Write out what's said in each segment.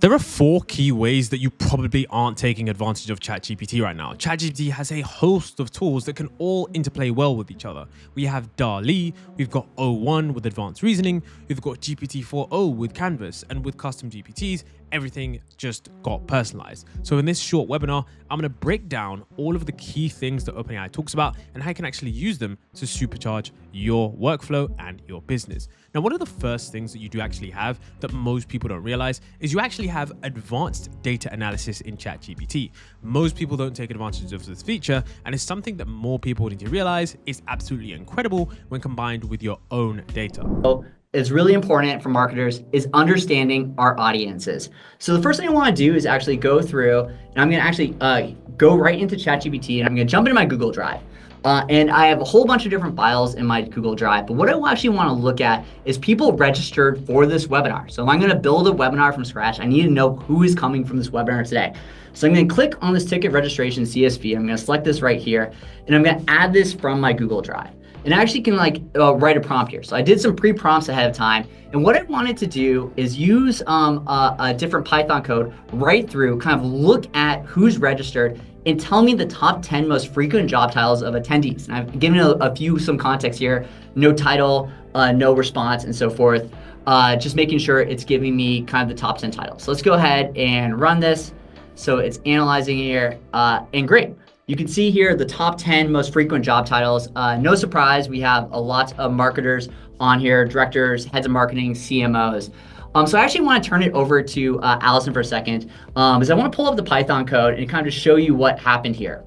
There are four key ways that you probably aren't taking advantage of ChatGPT right now. ChatGPT has a host of tools that can all interplay well with each other. We have DALL-E, we've got O1 with advanced reasoning, we've got GPT-4o with Canvas, and with custom GPTs, everything just got personalized. So in this short webinar, I'm gonna break down all of the key things that OpenAI talks about and how you can actually use them to supercharge your workflow and your business. Now, one of the first things that you do actually have that most people don't realize is you actually have advanced data analysis in ChatGPT. Most people don't take advantage of this feature, and it's something that more people need to realize is absolutely incredible when combined with your own data. Oh is really important for marketers is understanding our audiences. So the first thing I want to do is actually go through, and I'm going to actually uh, go right into ChatGPT, and I'm going to jump into my Google Drive. Uh, and I have a whole bunch of different files in my Google Drive. But what I actually want to look at is people registered for this webinar. So if I'm going to build a webinar from scratch, I need to know who is coming from this webinar today. So I'm going to click on this ticket registration CSV. I'm going to select this right here, and I'm going to add this from my Google Drive and I actually can like uh, write a prompt here. So I did some pre-prompts ahead of time. And what I wanted to do is use um, a, a, different Python code right through, kind of look at who's registered and tell me the top 10 most frequent job titles of attendees. And I've given a, a few some context here, no title, uh, no response, and so forth. Uh, just making sure it's giving me kind of the top 10 titles. So let's go ahead and run this. So it's analyzing here, uh, and great. You can see here the top 10 most frequent job titles. Uh, no surprise, we have a lot of marketers on here, directors, heads of marketing, CMOs. Um, so I actually want to turn it over to uh, Allison for a second, um, because I want to pull up the Python code and kind of just show you what happened here.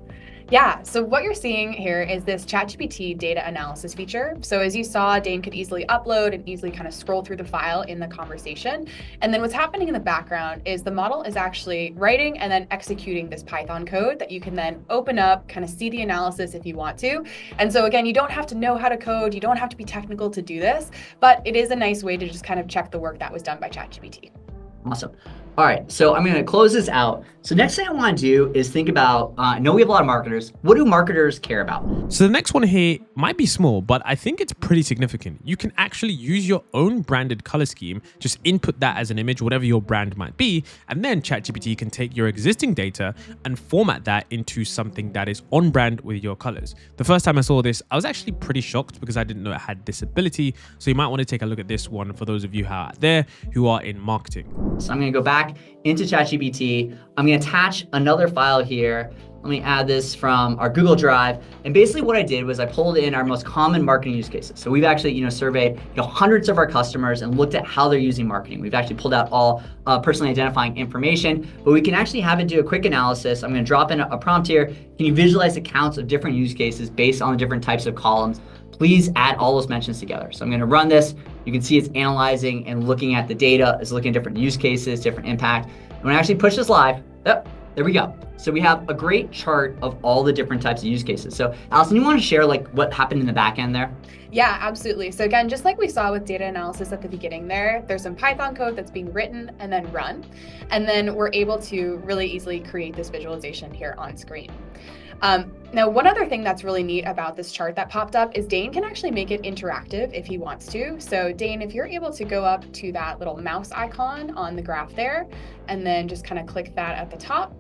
Yeah, so what you're seeing here is this ChatGPT data analysis feature. So as you saw, Dane could easily upload and easily kind of scroll through the file in the conversation. And then what's happening in the background is the model is actually writing and then executing this Python code that you can then open up, kind of see the analysis if you want to. And so again, you don't have to know how to code, you don't have to be technical to do this, but it is a nice way to just kind of check the work that was done by ChatGPT. Awesome. All right, so I'm going to close this out. So next thing I want to do is think about, uh, I know we have a lot of marketers. What do marketers care about? So the next one here might be small, but I think it's pretty significant. You can actually use your own branded color scheme, just input that as an image, whatever your brand might be, and then ChatGPT can take your existing data and format that into something that is on brand with your colors. The first time I saw this, I was actually pretty shocked because I didn't know it had this ability. So you might want to take a look at this one for those of you out there who are in marketing. So I'm going to go back back into ChatGPT. I'm to attach another file here. Let me add this from our Google Drive. And basically what I did was I pulled in our most common marketing use cases. So we've actually, you know, surveyed you know, hundreds of our customers and looked at how they're using marketing. We've actually pulled out all uh, personally identifying information, but we can actually have it do a quick analysis. I'm gonna drop in a, a prompt here. Can you visualize the counts of different use cases based on the different types of columns? Please add all those mentions together. So I'm gonna run this. You can see it's analyzing and looking at the data. It's looking at different use cases, different impact. When I actually push this live, oh, there we go. So we have a great chart of all the different types of use cases. So Allison, you want to share like what happened in the back end there? Yeah, absolutely. So again, just like we saw with data analysis at the beginning there, there's some Python code that's being written and then run. And then we're able to really easily create this visualization here on screen. Um, now, one other thing that's really neat about this chart that popped up is Dane can actually make it interactive if he wants to. So Dane, if you're able to go up to that little mouse icon on the graph there, and then just kind of click that at the top,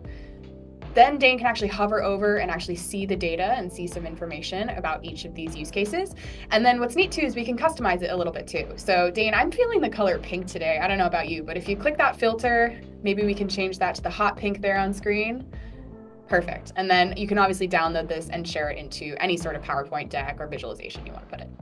then Dane can actually hover over and actually see the data and see some information about each of these use cases. And then what's neat too is we can customize it a little bit too. So Dane, I'm feeling the color pink today. I don't know about you, but if you click that filter, maybe we can change that to the hot pink there on screen. Perfect. And then you can obviously download this and share it into any sort of PowerPoint deck or visualization you want to put in.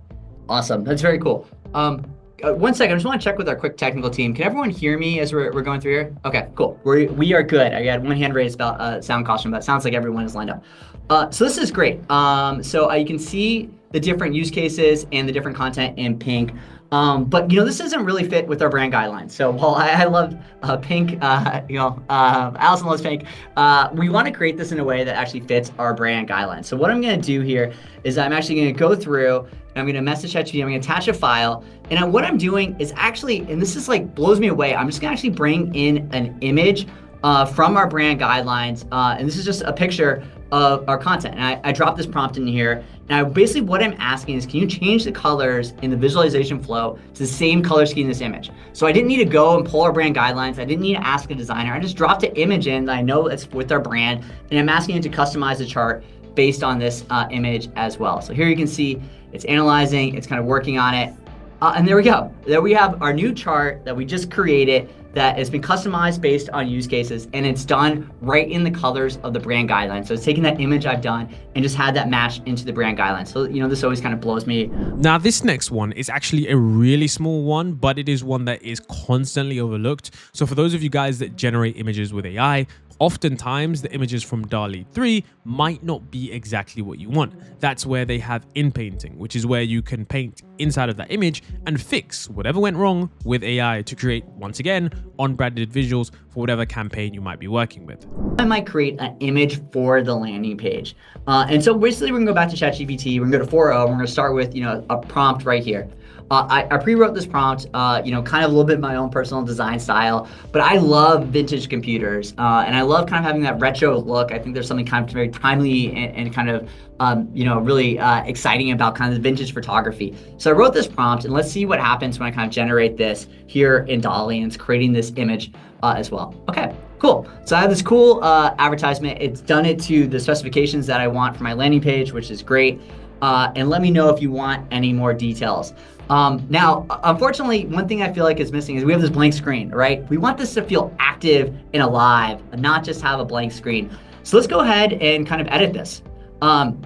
Awesome. That's very cool. Um, uh, one second, I just want to check with our quick technical team. Can everyone hear me as we're, we're going through here? Okay, cool. We're, we are good. I got one hand raised about uh, sound caution, but it sounds like everyone is lined up. Uh, so this is great. Um, so uh, you can see the different use cases and the different content in pink. Um, but you know, this doesn't really fit with our brand guidelines. So while I, I love uh, pink, uh, you know, uh, Allison loves pink, uh, we want to create this in a way that actually fits our brand guidelines. So what I'm going to do here is I'm actually going to go through and I'm going to message ChatGPT. I'm going to attach a file, and what I'm doing is actually, and this is like blows me away. I'm just going to actually bring in an image uh, from our brand guidelines, uh, and this is just a picture of our content. And I, I dropped this prompt in here. Now, basically what I'm asking is, can you change the colors in the visualization flow to the same color scheme in this image? So I didn't need to go and pull our brand guidelines. I didn't need to ask a designer. I just dropped an image in that I know it's with our brand, and I'm asking it to customize the chart based on this uh, image as well. So here you can see it's analyzing, it's kind of working on it. Uh, and there we go. There we have our new chart that we just created that has been customized based on use cases and it's done right in the colors of the brand guidelines. So it's taking that image I've done and just had that match into the brand guidelines. So, you know, this always kind of blows me. Now, this next one is actually a really small one, but it is one that is constantly overlooked. So for those of you guys that generate images with AI, Oftentimes, the images from DALL-E 3 might not be exactly what you want. That's where they have in-painting, which is where you can paint inside of that image and fix whatever went wrong with AI to create, once again, on-branded visuals for whatever campaign you might be working with. I might create an image for the landing page. Uh, and so basically, we're gonna go back to ChatGPT, we're gonna go to 4o, and we're gonna start with, you know, a prompt right here. Uh, I, I, pre-wrote this prompt, uh, you know, kind of a little bit my own personal design style, but I love vintage computers, uh, and I love kind of having that retro look. I think there's something kind of very timely and, and kind of, um, you know, really uh, exciting about kind of vintage photography. So I wrote this prompt, and let's see what happens when I kind of generate this here in DALL-E, and it's creating this image uh, as well. Okay, cool. So I have this cool uh, advertisement. It's done it to the specifications that I want for my landing page, which is great. And let me know if you want any more details. Um, now, unfortunately, one thing I feel like is missing is we have this blank screen, right? We want this to feel active and alive, and not just have a blank screen. So let's go ahead and kind of edit this. Um,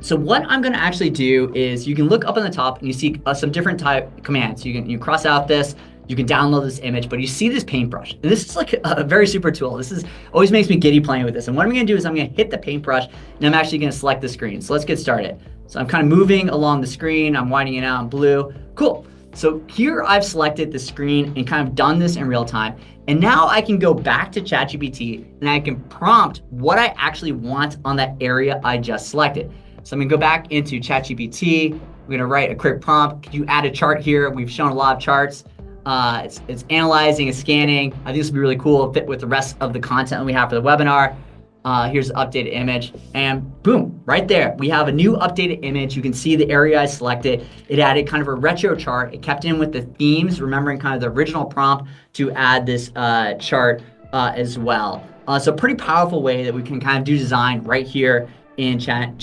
so what I'm gonna actually do is you can look up on the top and you see uh, some different type commands. You can you cross out this, you can download this image, but you see this paintbrush. And this is like a very super tool. This is always makes me giddy playing with this. And what I'm gonna do is I'm gonna hit the paintbrush and I'm actually gonna select the screen. So let's get started. So I'm kind of moving along the screen. I'm widening it out in blue. Cool. So here I've selected the screen and kind of done this in real time. And now I can go back to ChatGPT and I can prompt what I actually want on that area I just selected. So I'm gonna go back into ChatGPT. I'm gonna write a quick prompt. Could you add a chart here? We've shown a lot of charts. Uh, it's, it's analyzing and scanning. I think this would be really cool, fit with the rest of the content that we have for the webinar. Uh, here's the updated image and boom, right there. We have a new updated image. You can see the area I selected. It added kind of a retro chart. It kept in with the themes, remembering kind of the original prompt to add this uh, chart uh, as well. Uh, so pretty powerful way that we can kind of do design right here in Chat.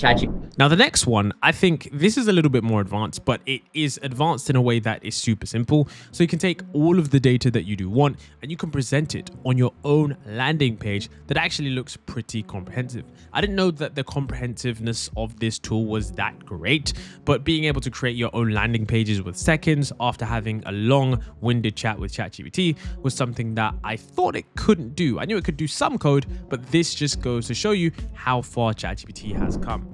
Now the next one, I think this is a little bit more advanced, but it is advanced in a way that is super simple. So you can take all of the data that you do want and you can present it on your own landing page that actually looks pretty comprehensive. I didn't know that the comprehensiveness of this tool was that great, but being able to create your own landing pages with seconds after having a long-winded chat with ChatGPT was something that I thought it couldn't do. I knew it could do some code, but this just goes to show you how far ChatGPT has come.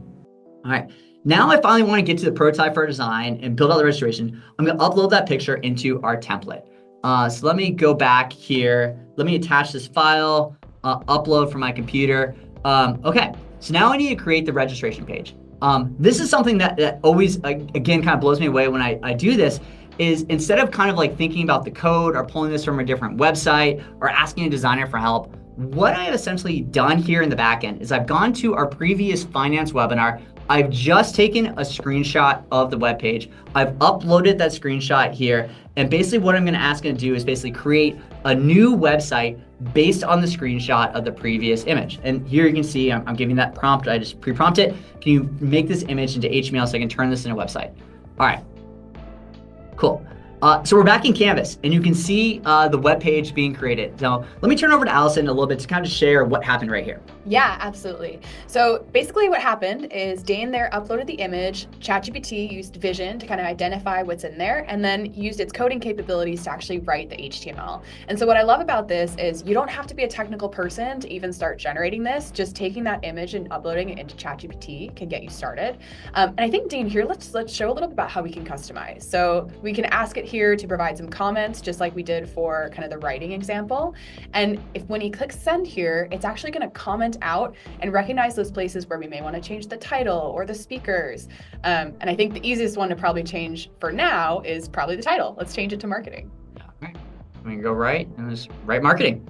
All right. Now I finally want to get to the prototype for our design and build out the registration. I'm going to upload that picture into our template. Uh, so let me go back here. Let me attach this file, uh, upload from my computer. Um, okay, so now I need to create the registration page. Um, this is something that, that always, again, kind of blows me away when I, I do this is instead of kind of like thinking about the code or pulling this from a different website or asking a designer for help, what I have essentially done here in the backend is I've gone to our previous finance webinar. I've just taken a screenshot of the web page. I've uploaded that screenshot here. And basically what I'm gonna ask it to do is basically create a new website based on the screenshot of the previous image. And here you can see I'm, I'm giving that prompt. I just pre-prompt it. Can you make this image into HTML so I can turn this into a website? All right, cool. Uh, so we're back in Canvas, and you can see uh, the web page being created. So let me turn over to Allison a little bit to kind of share what happened right here. Yeah, absolutely. So basically what happened is Dane there uploaded the image, ChatGPT used Vision to kind of identify what's in there, and then used its coding capabilities to actually write the HTML. And so what I love about this is you don't have to be a technical person to even start generating this. Just taking that image and uploading it into ChatGPT can get you started. Um, and I think Dane here, let's let's show a little bit about how we can customize. So we can ask it here to provide some comments, just like we did for kind of the writing example. And if when he clicks send here, it's actually going to comment out and recognize those places where we may want to change the title or the speakers. Um, and I think the easiest one to probably change for now is probably the title. Let's change it to marketing. All right. We can go right and just write marketing.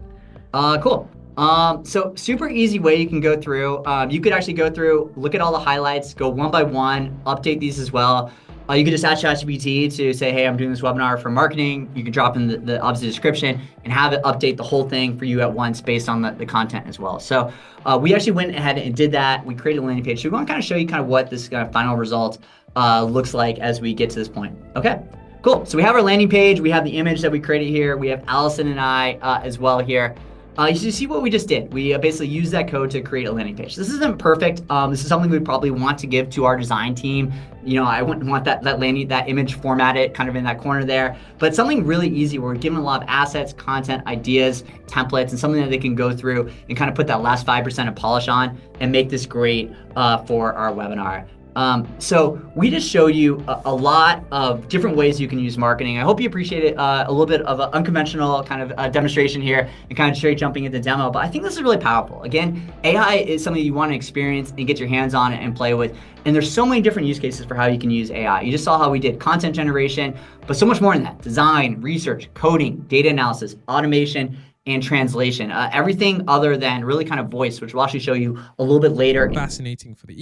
Uh, cool. Um, so super easy way you can go through. Um, you could actually go through, look at all the highlights, go one by one, update these as well. Uh, you could just ask ChatGPT to say, hey, I'm doing this webinar for marketing. You can drop in the, the obviously description and have it update the whole thing for you at once based on the, the content as well. So uh, we actually went ahead and did that. We created a landing page. So we want to kind of show you kind of what this kind of final result uh, looks like as we get to this point. Okay, cool. So we have our landing page. We have the image that we created here. We have Allison and I uh, as well here. Uh, you see what we just did. We uh, basically used that code to create a landing page. This isn't perfect. Um, this is something we would probably want to give to our design team. You know, I wouldn't want that, that landing, that image formatted kind of in that corner there, but something really easy where we're giving a lot of assets, content, ideas, templates, and something that they can go through and kind of put that last 5% of polish on and make this great uh, for our webinar. Um, so we just showed you a, a, lot of different ways you can use marketing. I hope you appreciate it. Uh, a little bit of an unconventional kind of uh, demonstration here and kind of straight jumping into the demo, but I think this is really powerful. Again, AI is something you want to experience and get your hands on and play with. And there's so many different use cases for how you can use AI. You just saw how we did content generation, but so much more than that. Design, research, coding, data analysis, automation, and translation. Uh, everything other than really kind of voice, which we'll actually show you a little bit later. Fascinating for the